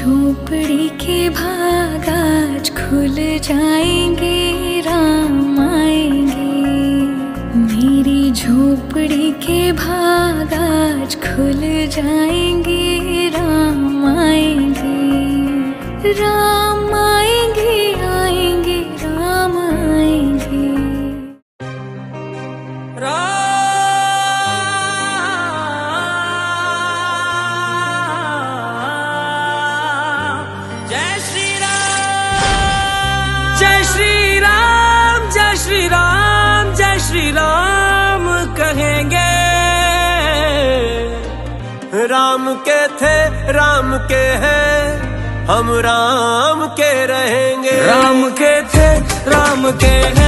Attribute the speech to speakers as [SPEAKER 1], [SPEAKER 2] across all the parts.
[SPEAKER 1] झोपड़ी के भाग आज खुल जाएँगे, राम आएँगे। मेरी झोपड़ी के भाग आज खुल जाएँगे, राम आएँगे। राम
[SPEAKER 2] que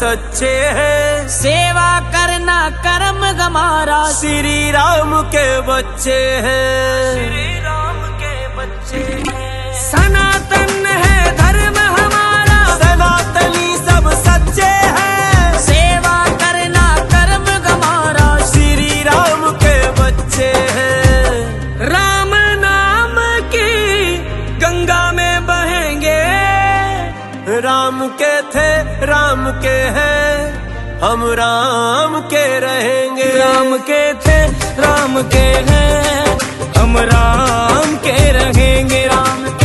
[SPEAKER 2] सच्चे हैं। सेवा करना कर्म हमारा। श्री राम के बच्चे हैं। राम के हैं, हम राम के रहेंगे। राम के थे, राम के हैं, हम राम के रहेंगे। राम के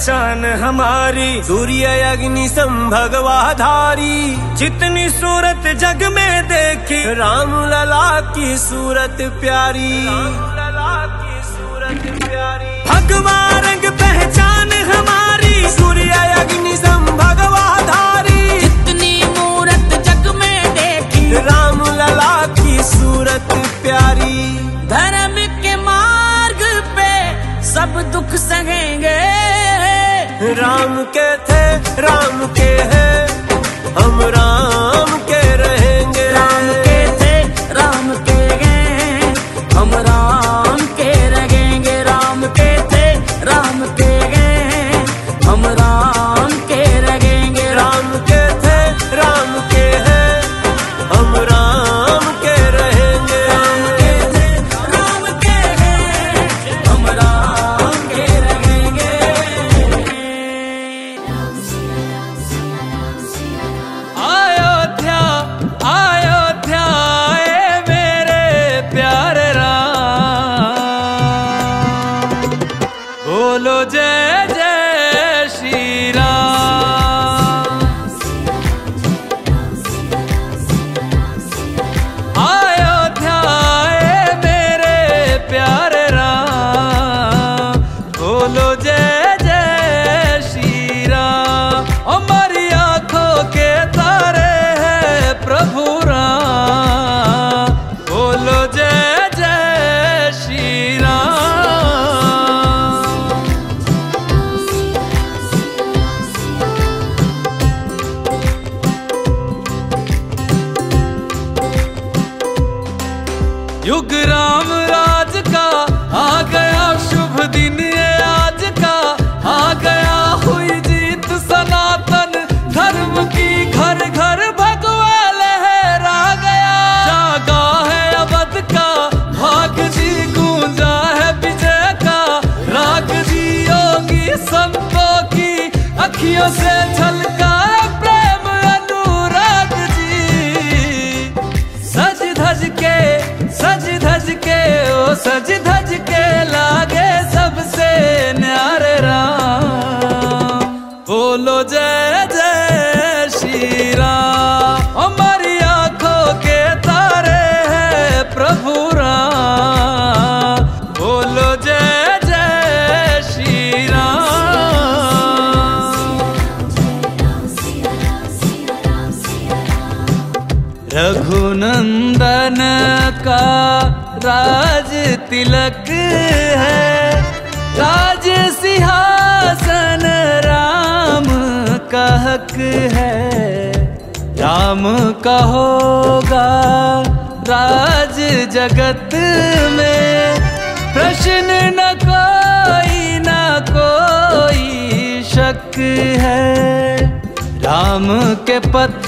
[SPEAKER 2] पहचान हमारी। सूर्य अग्निशम भगवाधारी। जितनी सूरत जग में देखी, राम लला की सूरत प्यारी। लला की सूरत प्यारी। भगवान रंग पहचान हमारी। सूर्य अग्निशम भगवाधारी। जितनी मूरत जग में देखी, राम लला की सूरत प्यारी। धर्म के मार्ग पे सब दुख सहेंगे। राम के थे राम के हैं। हम राम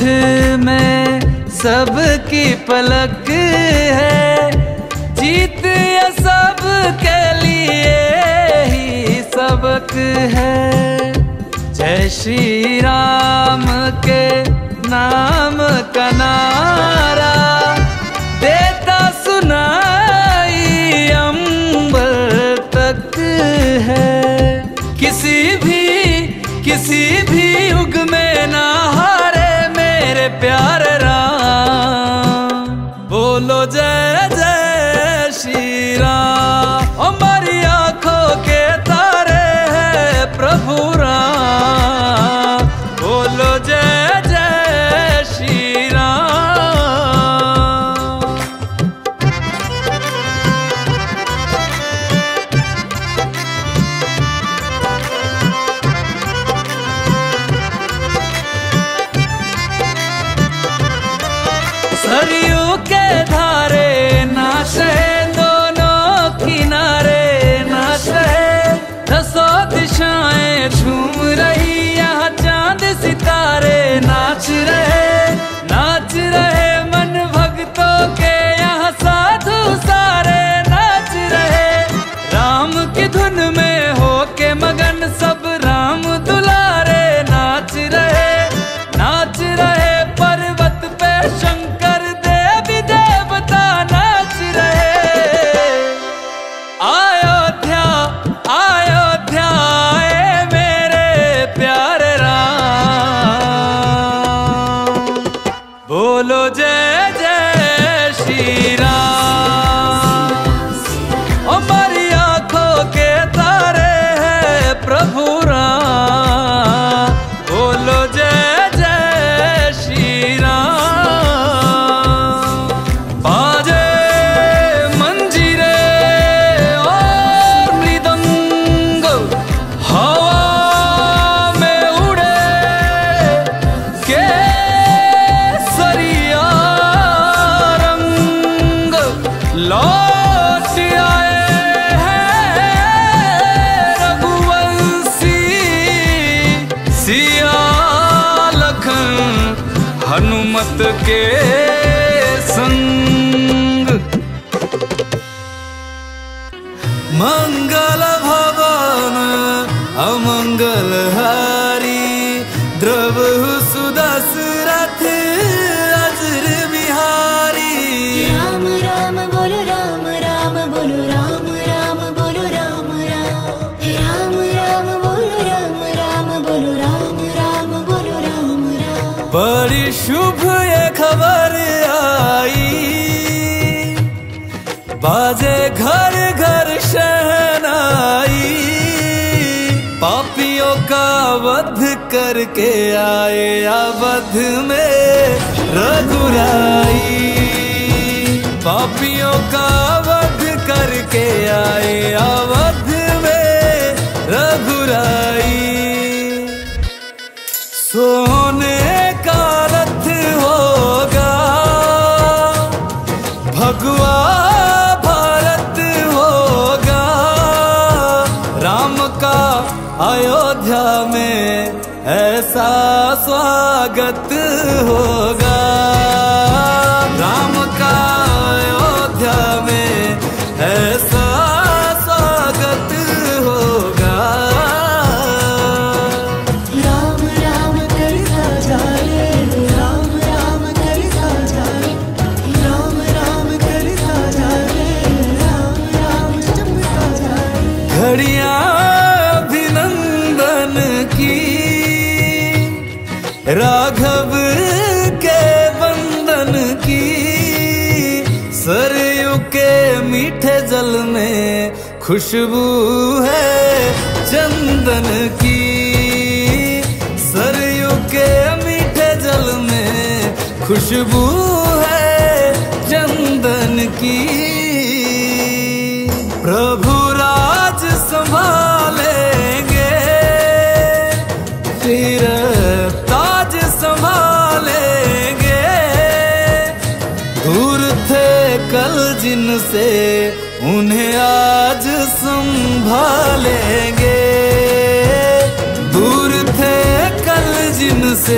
[SPEAKER 3] हाथ में सबकी पलक है। जीत सब के लिए ही सबक है। जय श्री राम के नाम का नारा। प्रभु खबर आई। बाजे घर घर शहनाई पापियों का वध करके आए अवध में रघुराई। पापियों का वध करके आए अवध में रघुराई। सो सा स्वागत होगा। खुशबू है चंदन की। सरयू के मीठे जल में खुशबू है चंदन की।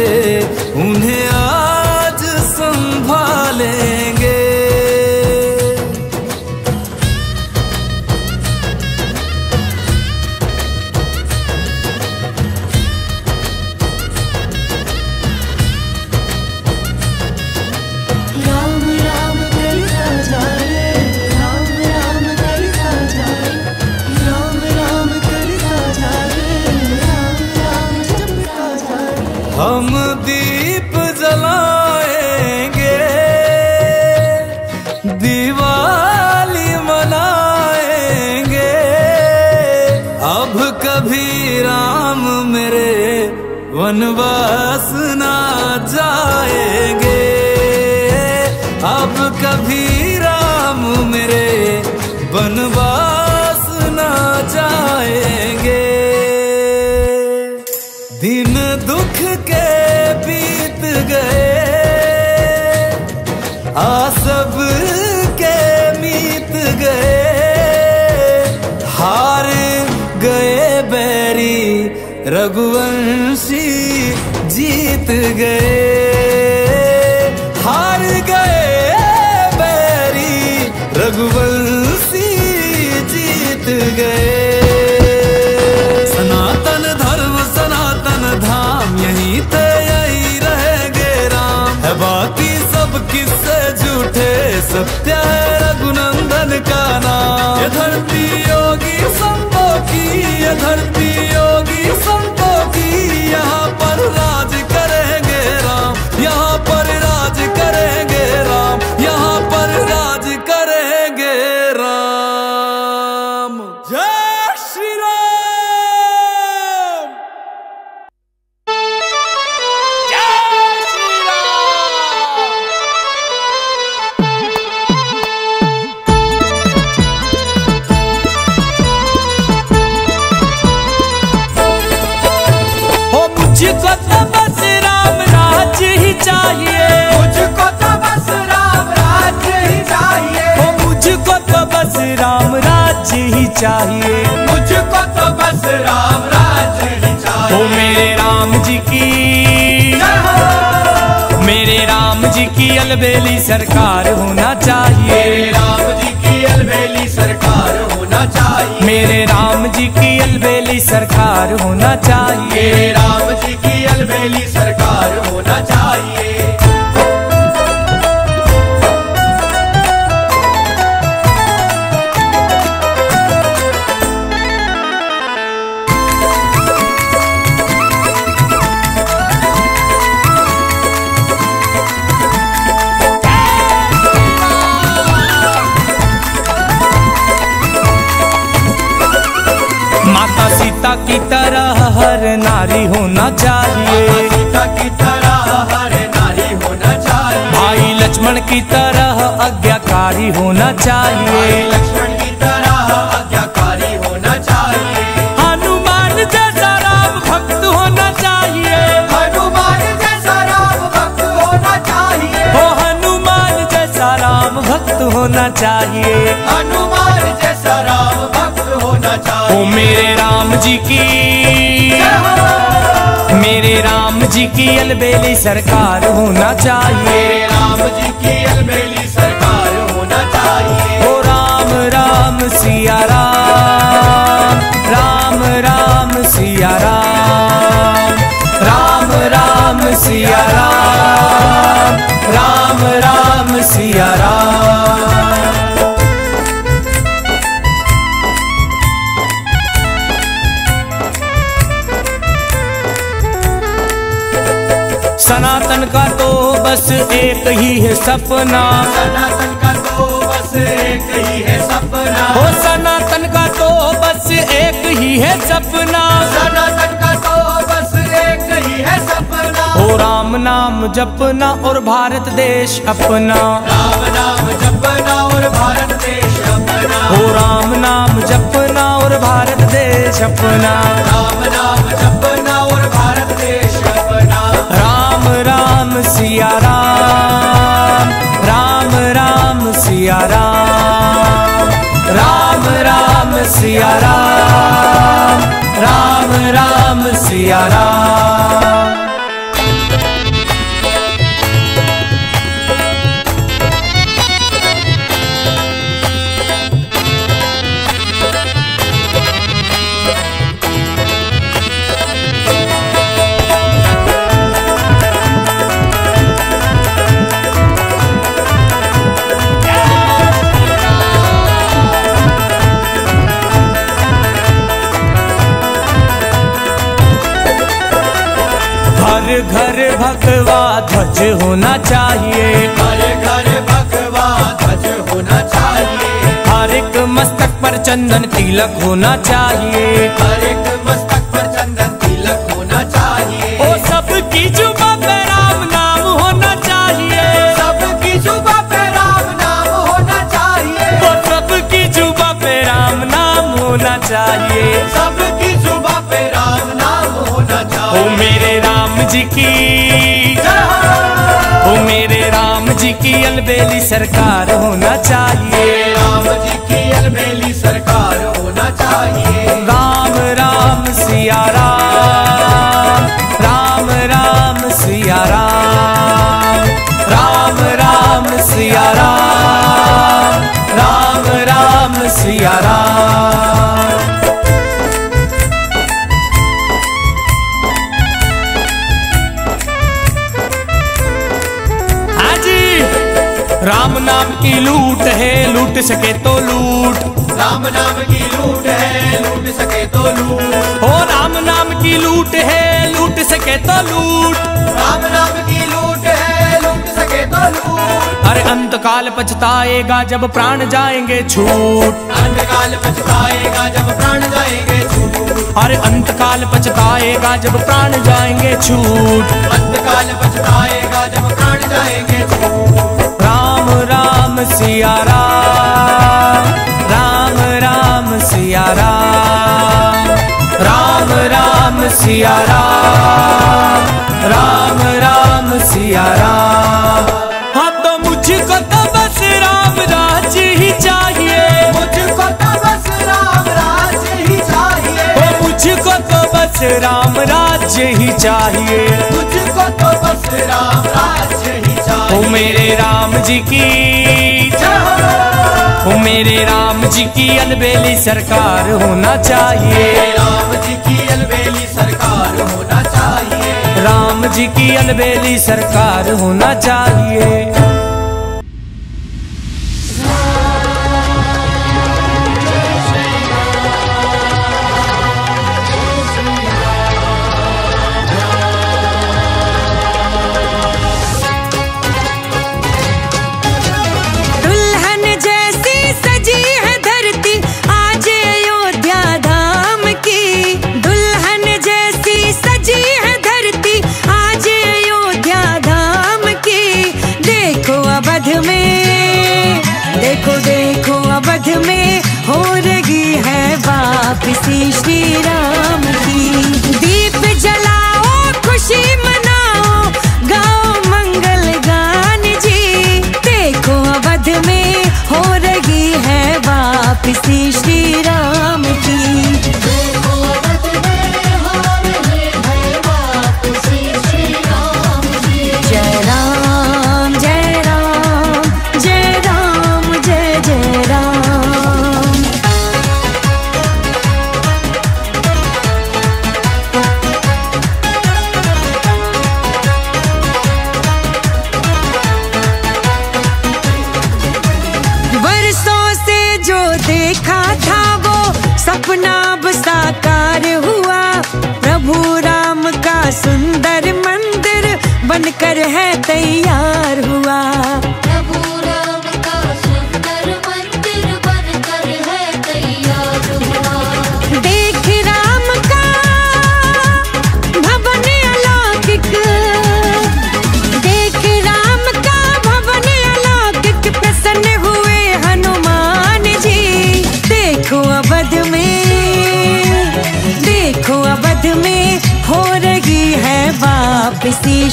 [SPEAKER 3] você. वनवास गए, हार गए बैरी, रघुवंशी जीत गए। सनातन धर्म, सनातन धाम, यहीं ते यही रहेंगे राम। है बाकी सब किस्से झूठे? सत्य रघुनंदन का नाम। धरती राज
[SPEAKER 4] ही चाहिए।
[SPEAKER 5] मुझको तो बस राम राज्य ही चाहिए। ओ
[SPEAKER 4] मेरे राम जी की। मेरे राम जी की अलबेली सरकार होना चाहिए।
[SPEAKER 5] मेरे राम जी की अलबेली सरकार होना चाहिए।
[SPEAKER 4] मेरे राम जी की अलबेली सरकार होना चाहिए।
[SPEAKER 5] होना चाहिए।
[SPEAKER 4] सीता की तरह हर नारी होना चाहिए। भाई लक्ष्मण की तरह आज्ञाकारी होना चाहिए।
[SPEAKER 5] लक्ष्मण की तरह आज्ञाकारी होना चाहिए।
[SPEAKER 4] हनुमान जैसा राम भक्त होना चाहिए।
[SPEAKER 5] हनुमान जैसा राम भक्त होना चाहिए।
[SPEAKER 4] हो हनुमान जैसा राम भक्त होना चाहिए।
[SPEAKER 5] हनुमान जैसा राम भक्त होना चाहिए।
[SPEAKER 4] ओ मेरे राम जी की। मेरे राम जी की अलबेली सरकार होना चाहिए।
[SPEAKER 5] मेरे राम जी की अलबेली सरकार होना चाहिए।
[SPEAKER 4] ओ राम राम सिया राम राम राम सिया राम राम राम सिया राम राम राम सिया राम। सनातन का तो बस एक ही है सपना।
[SPEAKER 5] सनातन का तो बस एक ही है सपना।
[SPEAKER 4] हो सनातन का तो बस एक ही है सपना।
[SPEAKER 5] सनातन का तो बस एक ही है सपना।
[SPEAKER 4] हो राम नाम जपना और भारत देश अपना।
[SPEAKER 5] राम नाम जपना और भारत देश अपना।
[SPEAKER 4] हो राम नाम जपना और भारत देश अपना।
[SPEAKER 5] राम नाम जपना
[SPEAKER 4] राम राम सिया राम राम राम सिया राम राम राम सिया राम राम राम सिया राम। ध्वज होना चाहिए।
[SPEAKER 5] हर घर भगवा ध्वज होना चाहिए।
[SPEAKER 4] हर एक मस्तक पर चंदन तिलक होना चाहिए।
[SPEAKER 5] हर एक मस्तक पर चंदन तिलक होना चाहिए।
[SPEAKER 4] ओ सबकी जुबा पे राम नाम होना चाहिए।
[SPEAKER 5] सबकी जुबा पे राम नाम होना चाहिए।
[SPEAKER 4] ओ सबकी जुबा पे राम नाम होना चाहिए।
[SPEAKER 5] सबकी जुबा पे राम नाम होना चाहिए।
[SPEAKER 4] ओ मेरे राम जी की। जी की अलबेली सरकार होना चाहिए।
[SPEAKER 5] राम जी की अलमेली सरकार होना चाहिए।
[SPEAKER 4] राम राम सिया राम। राम राम सिया राम। राम राम सिया राम। राम राम सिया राम। नाम की लूट है लूट सके तो लूट।
[SPEAKER 5] राम नाम की लूट है लूट सके तो लूट।
[SPEAKER 4] हो राम नाम की लूट है लूट सके तो लूट।
[SPEAKER 5] राम नाम की लूट है लूट सके तो लूट।
[SPEAKER 4] अरे अंत काल पछताएगा जब प्राण जाएँगे छूट।
[SPEAKER 5] अंतकाल पछताएगा जब प्राण जाएँगे छूट।
[SPEAKER 4] अरे अंत काल पछताएगा जब प्राण जाएँगे छूट।
[SPEAKER 5] अंतकाल पछताएगा जब प्राण जाएँगे छूट।
[SPEAKER 4] राम सिया राम राम राम सिया राम राम राम सिया राम राम राम सिया राम। हाँ तो मुझको तो बस राम राज ही चाहिए।
[SPEAKER 5] मुझको तो बस राम राज्य ही चाहिए।
[SPEAKER 4] मुझको तो बस राम राज्य ही चाहिए।
[SPEAKER 5] मुझको तो बस राम राज्य ही
[SPEAKER 4] ओ मेरे राम जी की
[SPEAKER 5] हो।
[SPEAKER 4] मेरे राम जी की अलबेली सरकार होना चाहिए
[SPEAKER 5] राम जी की अलबेली सरकार होना चाहिए
[SPEAKER 4] राम जी की अलबेली सरकार होना चाहिए
[SPEAKER 6] से श्री राम की। दीप जलाओ, खुशी मनाओ, गाओ मंगल गान जी। देखो अवध में हो रही है वापसी श्री वापसी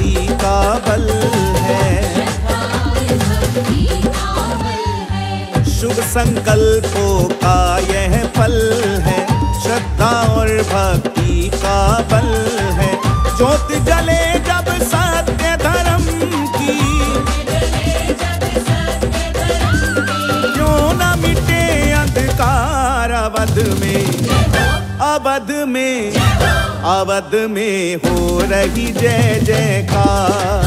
[SPEAKER 7] भक्ति का बल है। शुभ संकल्पों का यह फल है। श्रद्धा और भक्ति का बल है। ज्योत जले जब सत्य धर्म की। क्यों न मिटे अंधकार अवध में। अवध में अवध में हो रही जय जयकार।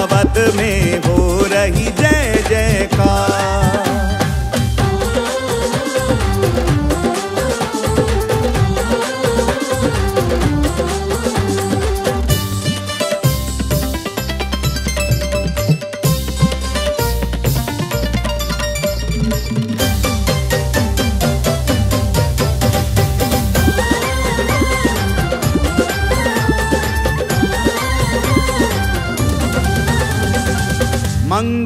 [SPEAKER 7] अवध में हो रही जय जयकार।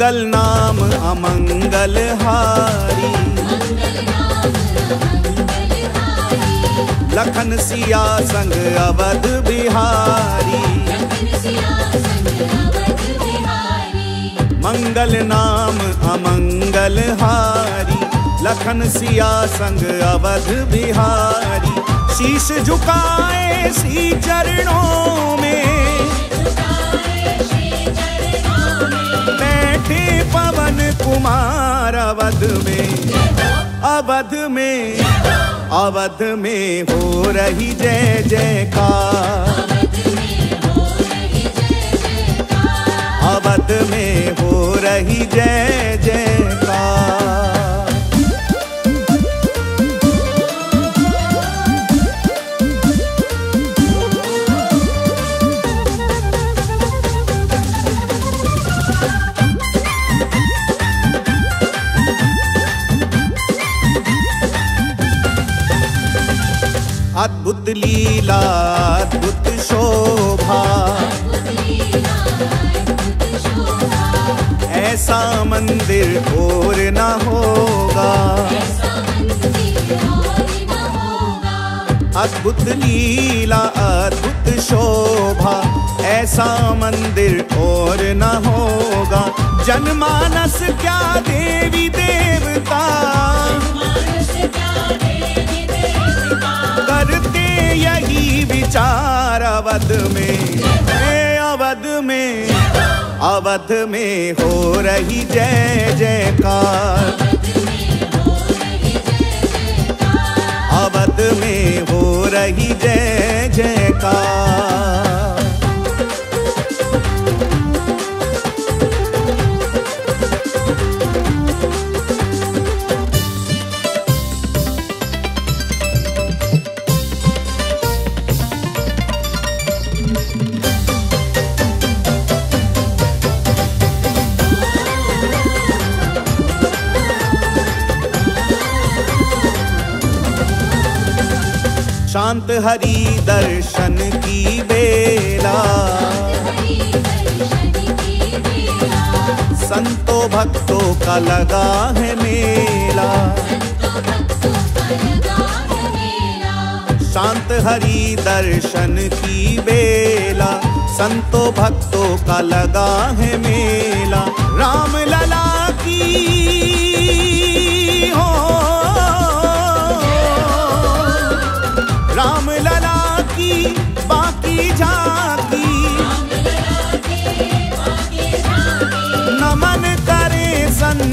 [SPEAKER 7] मंगल नाम अमंगल हारी। लखन सिया संग अवध बिहारी। मंगल नाम अमंगल हारी। लखन सिया संग अवध बिहारी। शीश झुकाए सी चरणों में पवन कुमार अवध में। अवध में अवध में हो रही जय जयकार। अवध में हो रही जय अद्भुत लीला अद्भुत शोभा। ऐसा मंदिर और न होगा। अद्भुत लीला, अद्भुत शोभा, ऐसा मंदिर और न होगा। जनमानस क्या देवी देवता यही विचार अवध में अवध में अवध में हो रही जय जयकार। अवध में हो रही जय जयकार। हरि दर्शन की बेला संतो भक्तों का लगा है मेला। शांत हरि दर्शन की बेला संतो भक्तों का लगा है मेला। राम लला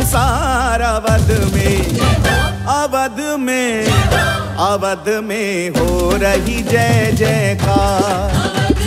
[SPEAKER 7] संसार अवध में अवध में अवध में हो रही जय जयकार। देख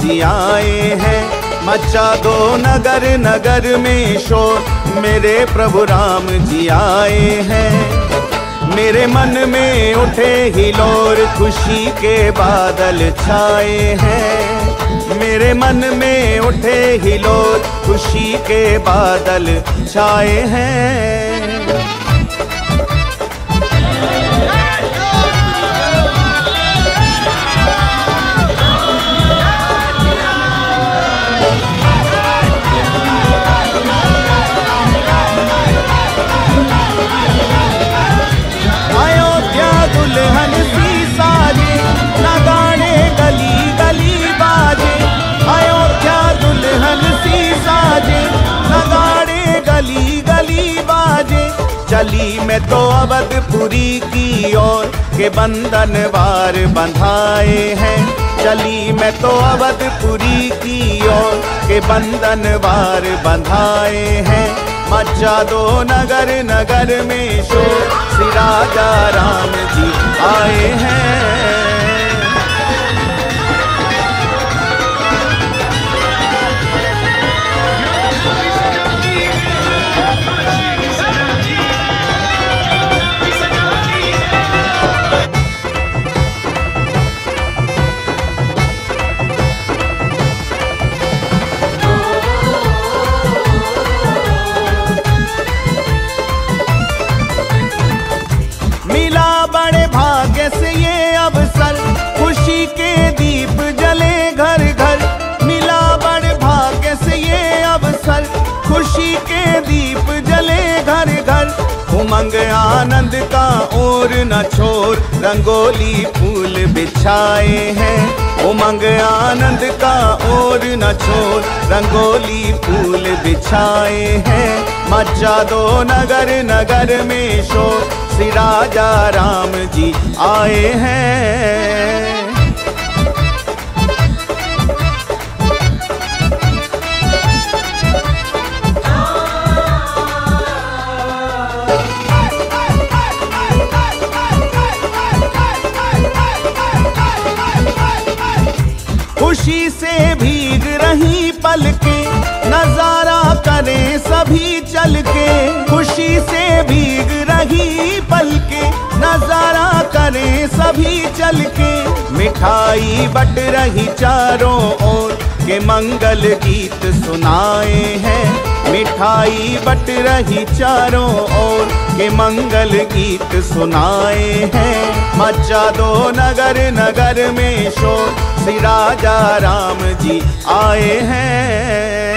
[SPEAKER 7] जी आए हैं। मचा दो नगर नगर में शोर। मेरे प्रभु राम जी आए हैं। मेरे मन में उठे हिलोर खुशी के बादल छाए हैं। मेरे मन में उठे हिलोर खुशी के बादल छाए हैं। चली मैं तो अवधपुरी की ओर के बंधन वार बंधाए हैं। चली मैं तो अवधपुरी की ओर के बंधन वार बंधाए हैं। मचा दो नगर नगर में शोर। श्री राजा राम जी आए हैं। उमंग आनंद का और न छोर, रंगोली फूल बिछाए हैं। उमंग आनंद का और न छोर, रंगोली फूल बिछाए हैं। मचा दो नगर नगर में शोर, श्री राजा राम जी आए हैं। खुशी से भीग रही पल के नज़ारा करें सभी चल के खुशी से भीग रही पल के नज़ारा करें सभी चल के मिठाई बट रही चारों ओर, के मंगल गीत सुनाए हैं। मिठाई बट रही चारों ओर के मंगल गीत सुनाए हैं। मचा दो नगर नगर में शोर। श्री राजा राम जी आए हैं।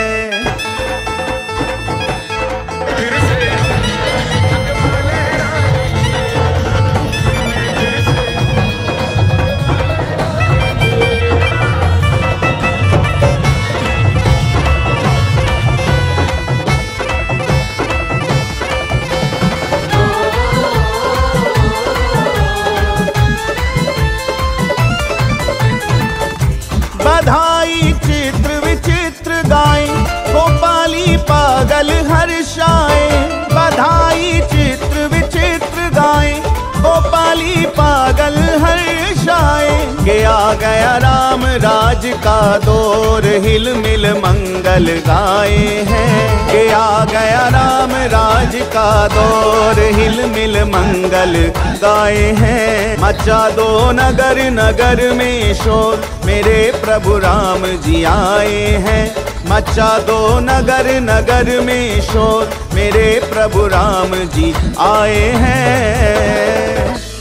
[SPEAKER 7] राज का दौर हिल मिल मंगल गाए हैं। के आ गया राम राज का दौर हिल मिल मंगल गाए हैं। मचा दो नगर नगर में शोर, मेरे प्रभु राम जी आए हैं। मचा दो नगर नगर में शोर, मेरे प्रभु राम जी आए हैं।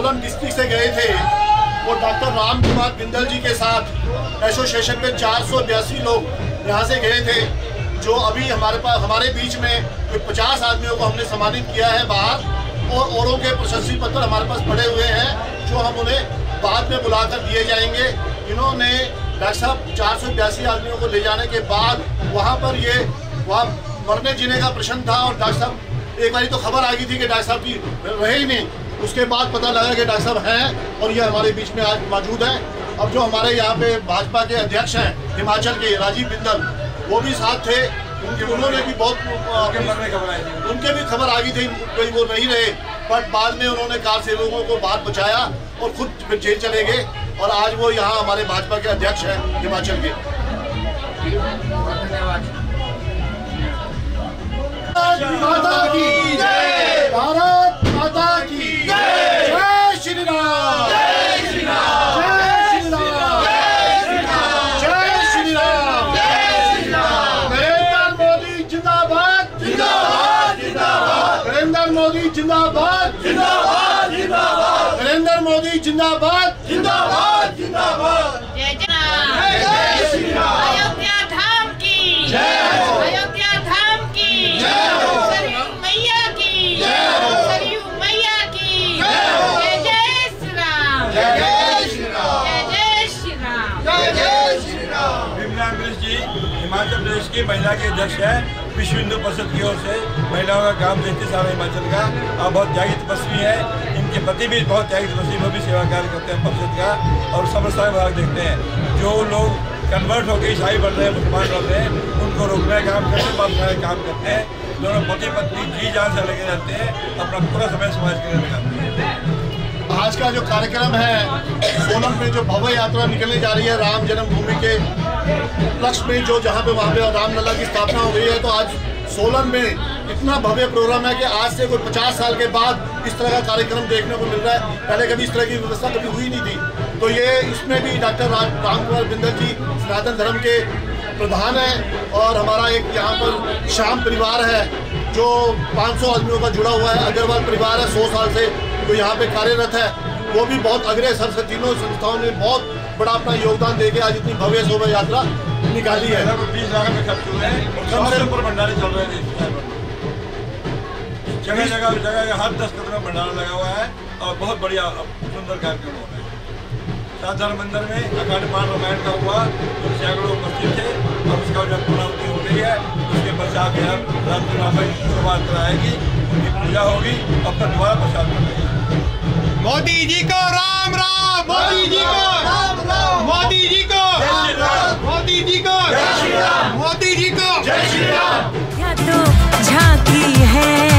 [SPEAKER 8] सोलन डिस्ट्रिक्ट से गए थे, वो डॉक्टर राम कुमार बिंदल जी के साथ एसोसिएशन में चार सौ बयासी लोग यहाँ से गए थे, जो अभी हमारे पास, हमारे बीच में कोई पचास आदमियों को हमने सम्मानित किया है बाहर, और औरों के प्रशस्ति पत्र हमारे पास पड़े हुए हैं, जो हम उन्हें बाद में बुलाकर दिए जाएँगे। इन्होंने डॉक्टर साहब चार सौ बयासी आदमियों को ले जाने के बाद वहाँ पर ये, वहाँ मरने जीने का प्रश्न था, और डॉक्टर साहब, एक बारी तो खबर आ गई थी कि डॉक्टर साहब की रहे ही नहीं। उसके बाद पता लगा कि डॉक्टर साहब हैं और ये हमारे बीच में आज मौजूद हैं। अब जो हमारे यहाँ पे भाजपा के अध्यक्ष हैं हिमाचल के राजीव बिंदल वो भी साथ थे। उनके उन्होंने भी बहुत उनके भी खबर आ गई थी कोई वो नहीं रहे। बट बाद में उन्होंने कार सेवकों को बाहर बचाया और खुद फिर जेल चले गए और आज वो यहाँ हमारे भाजपा के अध्यक्ष हैं हिमाचल के। माता की जय। भारत माता
[SPEAKER 9] महिला के अध्यक्ष है विश्व हिंदू परिषद की ओर से महिलाओं का काम देखते सारा हिमाचल का। और बहुत त्यागी तपस्वी है, इनके पति भी बहुत त्यागी तपस्वी वो भी सेवा कार्य करते हैं परिषद का और समस्या विभाग देखते हैं। जो लोग कन्वर्ट होकर ईसाई बन रहे हैं, मुसलमान बन रहे हैं, उनको रोकने का काम करते हैं लाने काम करते हैं। दोनों पति पत्नी जी जान से लगे रहते हैं, अपना पूरा समय समाज के लिए लगाते हैं।
[SPEAKER 8] आज का जो कार्यक्रम है, सोलन में जो भव्य यात्रा निकलने जा रही है राम जन्मभूमि के लक्ष्य में, जो जहाँ पे वहाँ पे रामलला की स्थापना हो गई है तो आज सोलन में इतना भव्य प्रोग्राम है कि आज से कोई पचास साल के बाद इस तरह का कार्यक्रम देखने को मिल रहा है। पहले कभी इस तरह की व्यवस्था कभी हुई नहीं थी। तो ये इसमें भी डॉक्टर राम कुमार बिंदल जी सनातन धर्म के प्रधान हैं और हमारा एक यहाँ पर श्याम परिवार है, जो 500 आदमियों का जुड़ा हुआ है। अग्रवाल परिवार है 100 साल से। जो यहाँ पे कार्यरत है वो भी बहुत अग्रसर से तीनों संस्थाओं ने बहुत बड़ा अपना योगदान दे के आज इतनी भव्य शोभा यात्रा निकाली है।
[SPEAKER 9] हैं। जगह जगह जगह हर दस कदम में भंडारा लगा हुआ है और बहुत बढ़िया सुंदर कार्यक्रम हो रहा है। साधारण मंदिर में अखंड पाठ रामायण का हुआ जो सैकड़ों उपस्थित थे और उसका जब पूर्णावती हो गई है उसके पश्चात यहाँ रात्रि रामायण की शुरुआत कराएगी उनकी पूजा होगी और फिर दोबारा प्रसाद बनाएगी
[SPEAKER 10] मोदी जी को राम राम। मोदी जी को। राम राम मोदी जी को। मोदी जी को। मोदी जी को। जय श्री राम
[SPEAKER 6] तो झांकी है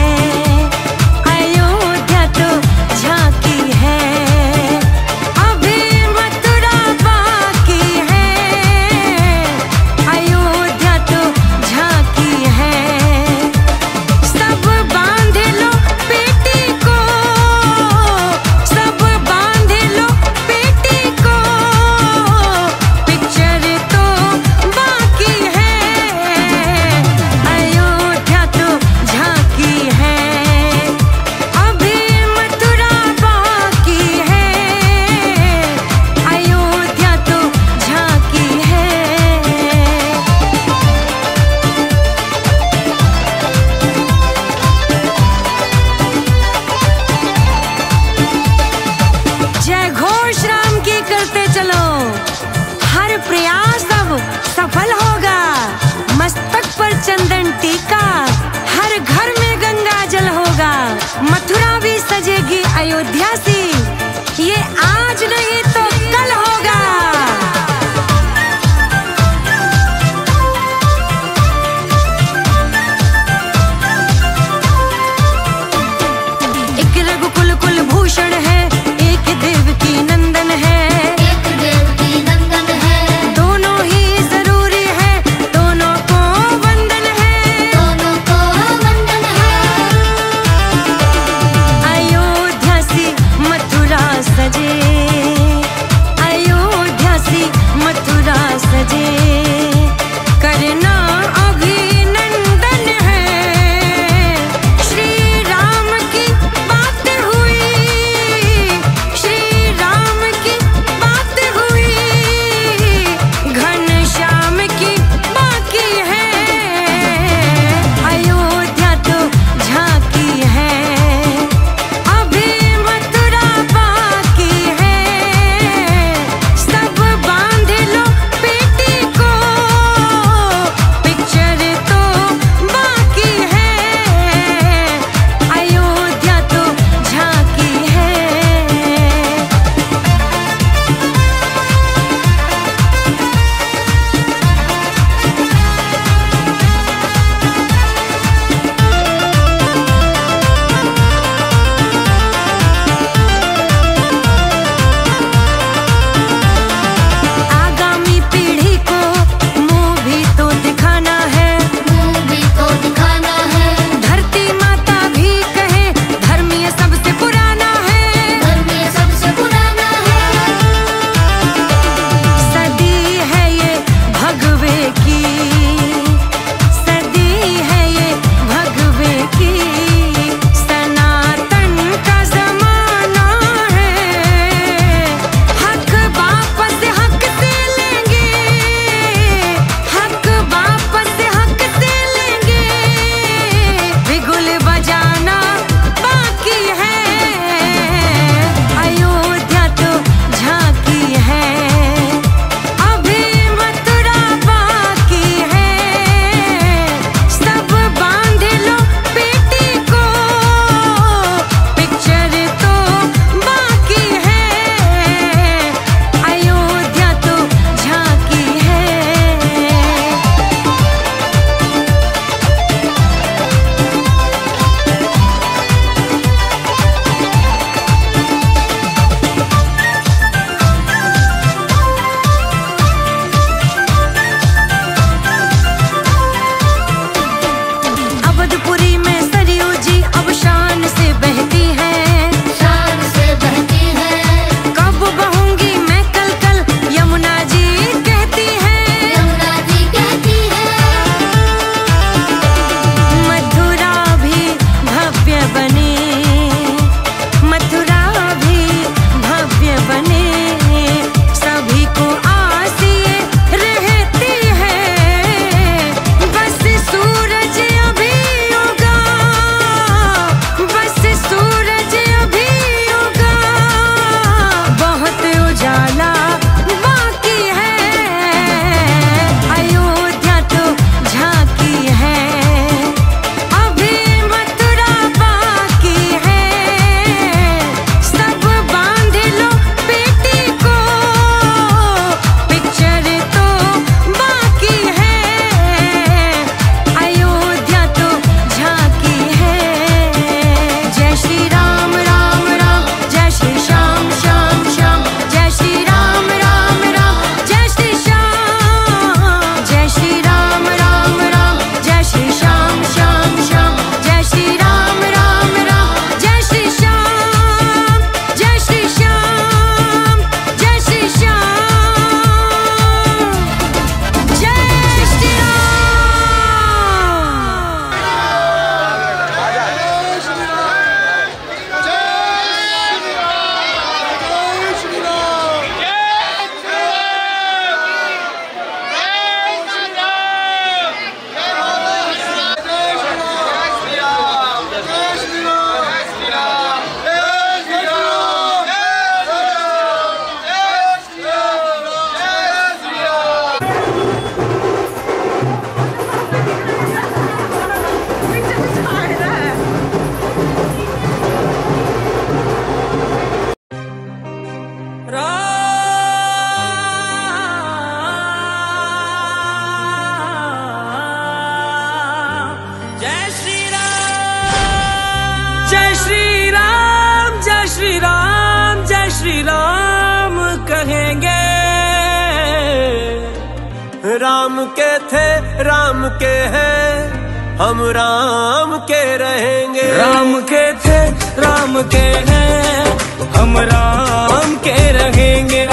[SPEAKER 6] के
[SPEAKER 2] थे, राम के हैं। हम राम के रहेंगे। राम के थे, राम के हैं। हम राम के रहेंगे।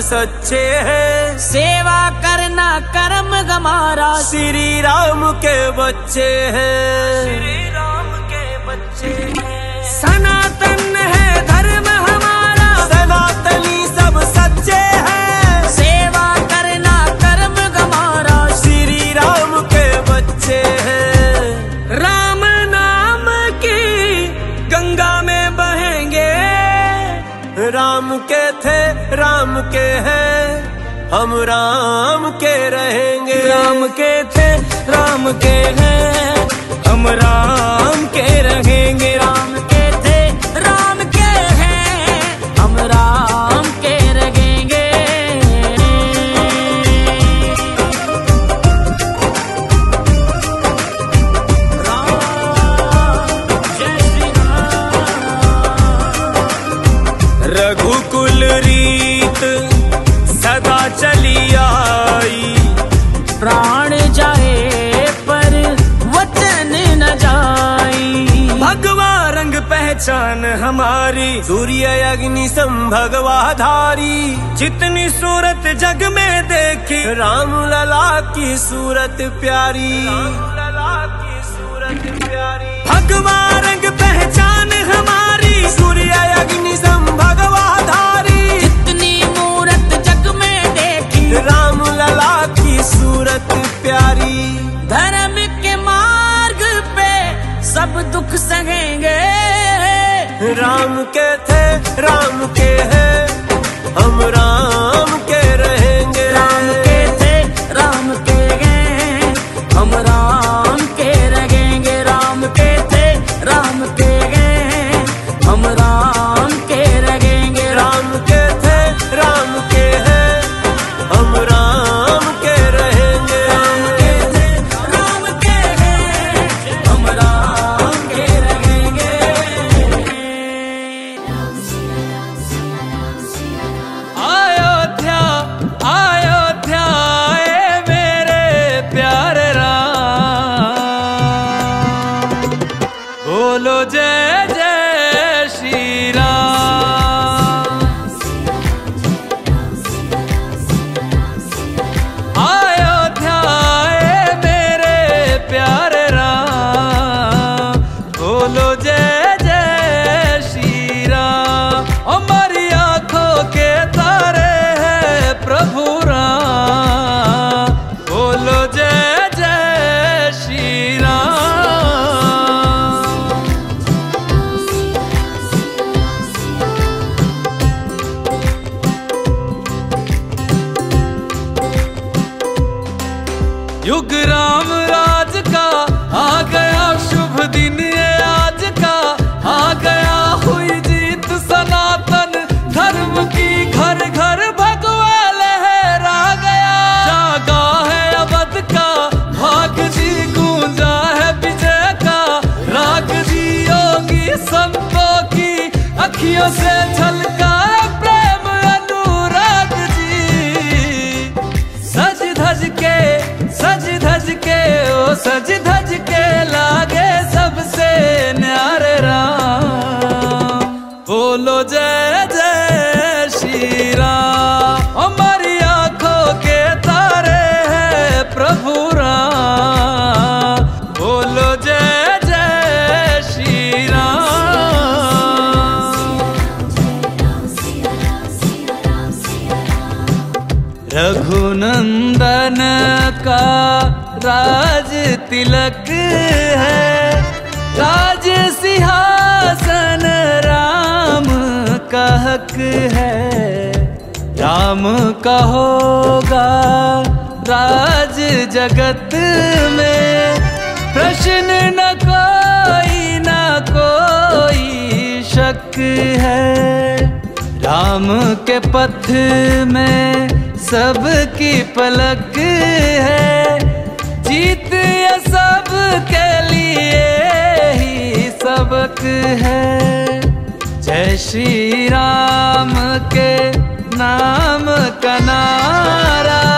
[SPEAKER 2] सच्चे हैं। सेवा करना कर्म गमारा। श्री राम के बच्चे हैं। श्री राम के बच्चे हैं। सनातन है धर्म हमारा। सनातनी सब सच्चे हैं। सेवा करना कर्म गमारा। श्री राम के बच्चे हैं। थे, राम के हैं। हम राम के रहेंगे। राम के थे, राम के हैं। हम राम के रहेंगे। राम के पहचान हमारी। सूर्य अग्नि संभगवा धारी जितनी सूरत जग में देखी, राम लला की सूरत प्यारी। लला की सूरत प्यारी। भगवा रंग पहचान हमारी। सूर्य अग्नि संभगवा धारी जितनी मूरत जग में देखी, राम लला की सूरत प्यारी। धर्म के मार्ग पे सब दुख सहेंगे। राम के थे राम के हैं। हम राम के yourself. है। राम का
[SPEAKER 3] होगा राज जगत में। प्रश्न न कोई न कोई शक है। राम के पथ में सबकी पलक है। जीत सब के लिए ही सबक है। श्री राम के नाम का नारा।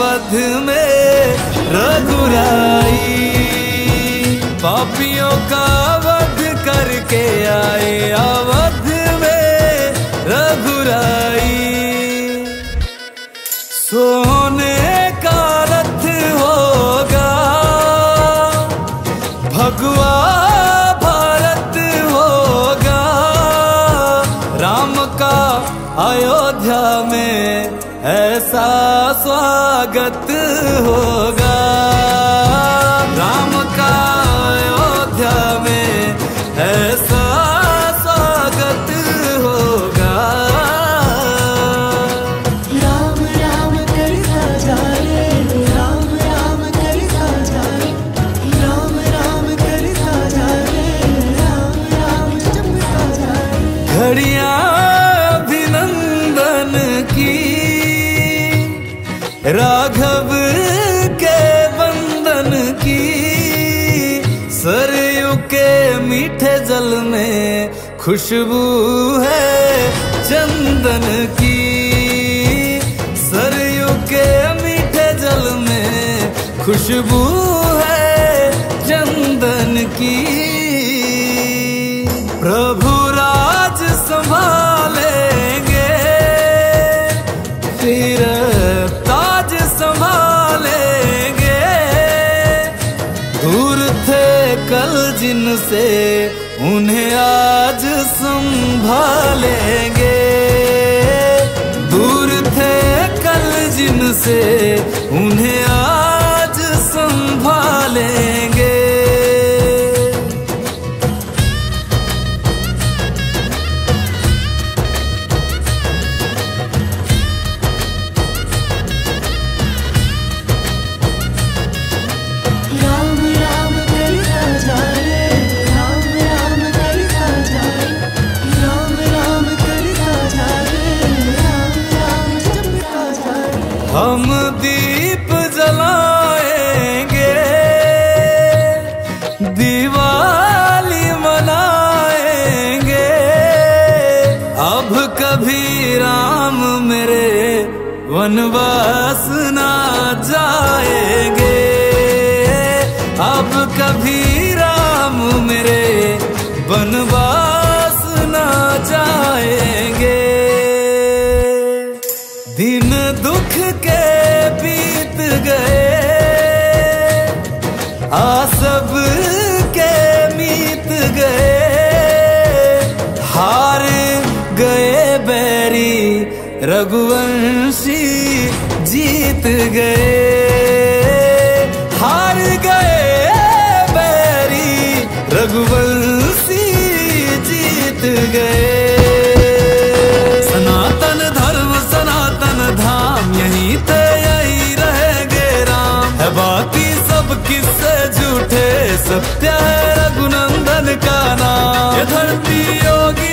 [SPEAKER 3] अवध में रघुराई। पापियों का वध करके आए अवध में रघुराई। खुशबू है चंदन की। सरयू के मीठे जल में खुशबू você. जीत गए, हार गए बैरी, रघुवंशी जीत गए। सनातन धर्म, सनातन धाम, यहीं ते यही रहेंगे राम। है बाकी सब किससे झूठे? सत्य है रघुनंदन का नाम। धरती योगी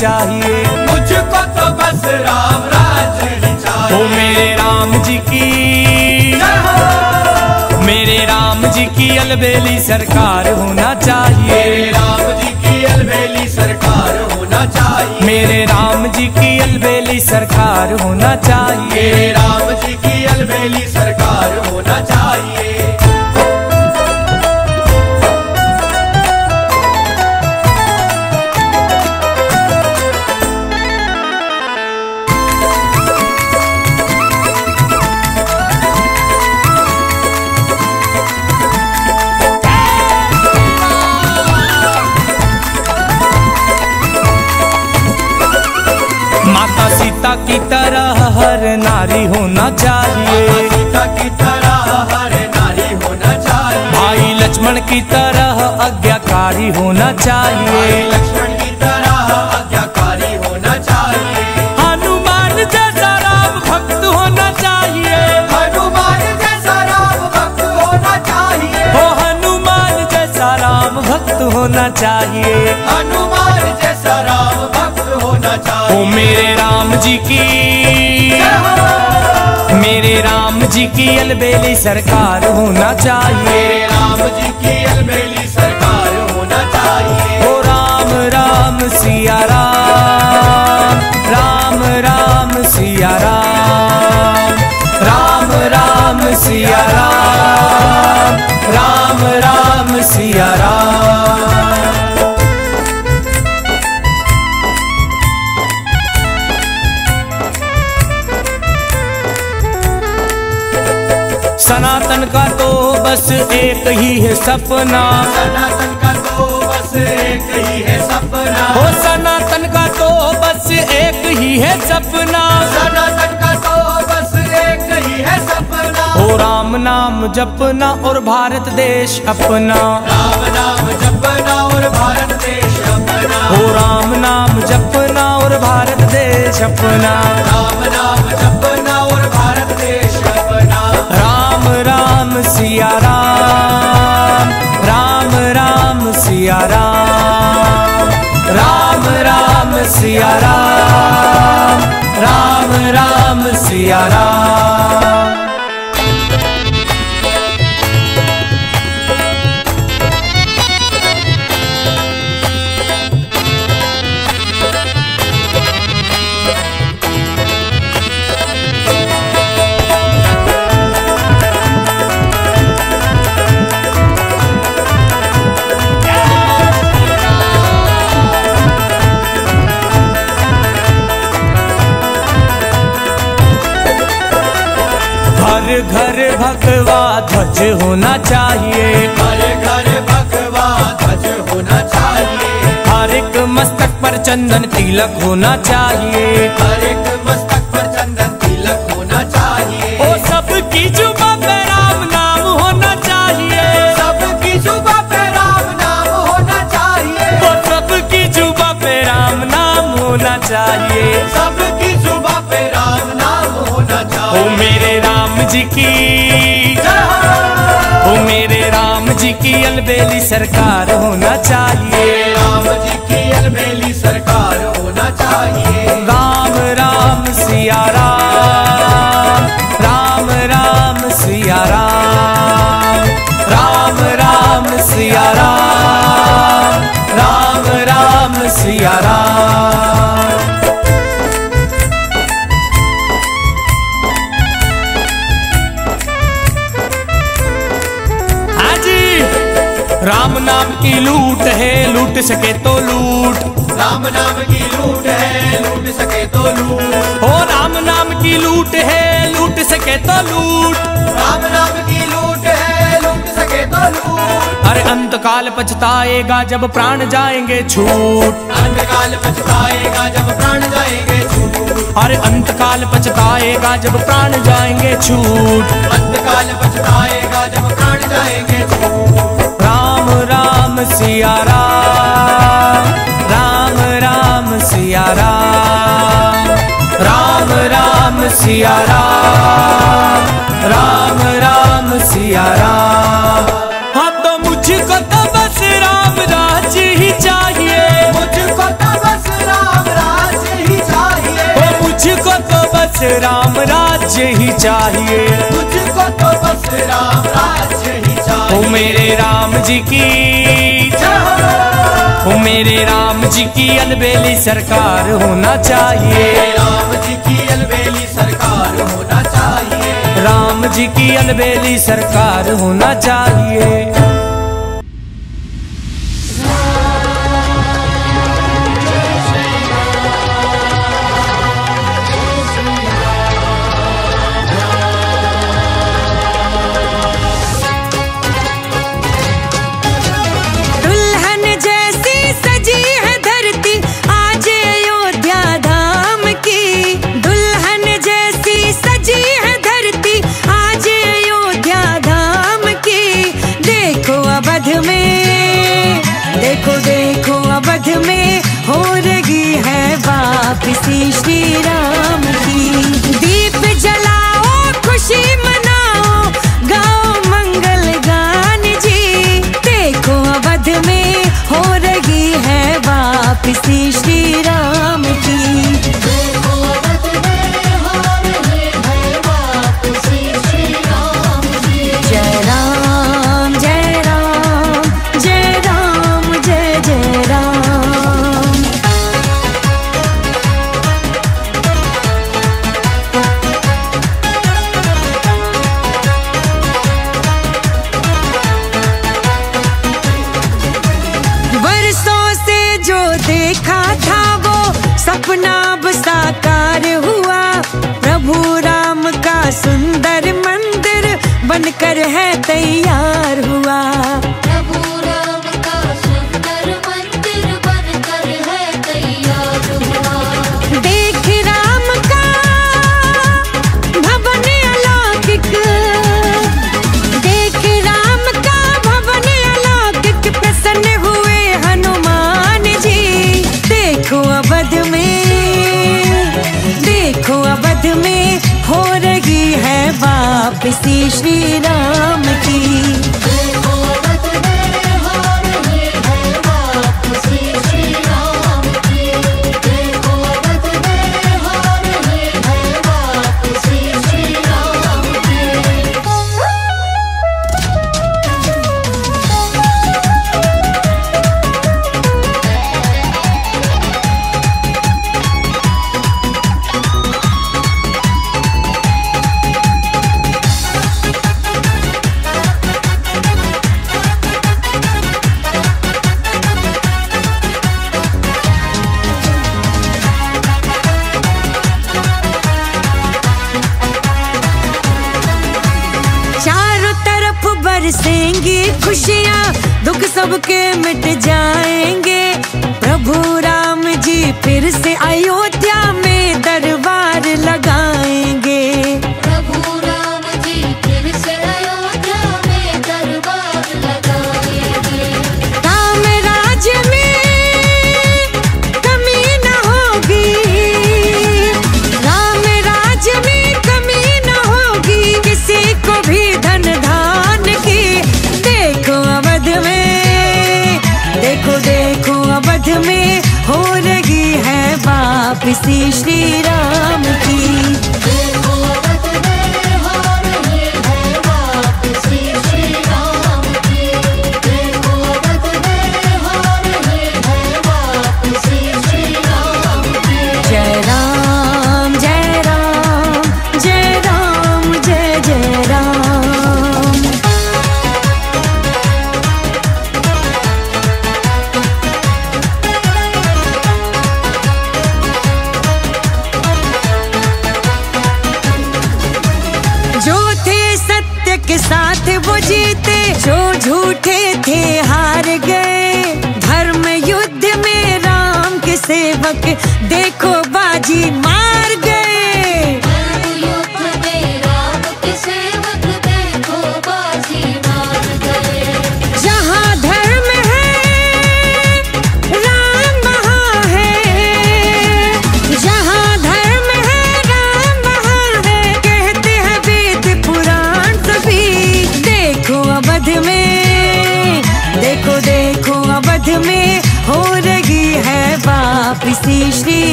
[SPEAKER 4] चाहिए। मुझको तो बस राम राज चाहिए। मेरे राम जी की। मेरे राम जी की अलबेली सरकार होना चाहिए। राम जी की अलबेली सरकार होना चाहिए। मेरे राम जी की अलबेली सरकार होना चाहिए। राम जी की अलबेली सरकार होना चाहिए। नारी होना चाहिए। की तरह हर नारी होना चाहिए भाई लक्ष्मण की तरह आज्ञाकारी होना चाहिए लक्ष्मण की तरह आज्ञाकारी होना चाहिए हनुमान जैसा राम भक्त होना चाहिए। हनुमान जैसा राम भक्त होना चाहिए। हो हनुमान जैसा राम भक्त होना चाहिए। हनुमान जैसा राम ओ मेरे राम जी की। मेरे राम जी की अलबेली सरकार होना चाहिए। मेरे राम जी की अलबेली सरकार होना चाहिए। ओ राम राम सिया राम राम राम सिया राम राम राम सिया राम राम राम सिया राम। सनातन का तो बस एक ही है सपना। सनातन का तो बस एक ही है सपना। हो सनातन का तो बस एक ही है सपना। सनातन का तो बस एक ही है सपना। हो राम नाम जपना और भारत देश अपना। राम नाम जपना और भारत देश अपना। हो राम नाम जपना और भारत देश अपना। राम नाम जपना सिया राम राम राम सिया राम राम राम सिया राम राम राम सिया राम घर भगवा ध्वज होना चाहिए।
[SPEAKER 11] हर घर भगवा ध्वज होना चाहिए।
[SPEAKER 4] हर एक मस्तक पर चंदन तिलक होना चाहिए।
[SPEAKER 11] हर एक मस्तक पर चंदन तिलक होना चाहिए।
[SPEAKER 4] ओ सबकी जुबा पे राम नाम होना चाहिए।
[SPEAKER 11] सबकी जुबा पे राम नाम होना चाहिए।
[SPEAKER 4] ओ सबकी जुबा पे राम नाम होना चाहिए।
[SPEAKER 11] सबकी चाहिए
[SPEAKER 4] मेरे राम जी की। ओ मेरे राम जी की अलबेली सरकार होना चाहिए
[SPEAKER 11] राम जी की अलमेली सरकार होना चाहिए।
[SPEAKER 4] राम राम सिया राम राम राम सिया राम राम राम सिया राम राम राम सिया राम। नाम की लूट है लूट सके तो लूट।
[SPEAKER 11] राम नाम की लूट है लूट सके तो लूट।
[SPEAKER 4] ओ राम नाम की लूट है लूट सके तो लूट।
[SPEAKER 11] राम नाम की लूट है लूट सके तो लूट।
[SPEAKER 4] अरे अंत काल पछताएगा जब प्राण जाएँगे छूट।
[SPEAKER 11] अंतकाल पछताएगा जब प्राण जाएँगे छूट।
[SPEAKER 4] अरे अंत काल पछताएगा जब प्राण जाएँगे छूट।
[SPEAKER 11] अंतकाल पछताएगा जब प्राण जाएँगे छूट।
[SPEAKER 4] सिया राम राम राम सिया राम राम राम सिया राम राम राम सिया राम हाँ तो मुझको तो बस राम, राज ही चाहिए।
[SPEAKER 11] मुझको तो बस राम, राज ही चाहिए।
[SPEAKER 4] ओ मुझको तो बस राम राज्य ही चाहिए।
[SPEAKER 11] मुझको तो बस राम, राज ही चाहिए।
[SPEAKER 4] मेरे राम जी की ओ मेरे राम जी की अलबेली सरकार होना चाहिए।
[SPEAKER 11] राम जी की अलबेली सरकार होना चाहिए।
[SPEAKER 4] राम जी की अलबेली सरकार होना चाहिए।
[SPEAKER 6] वापसी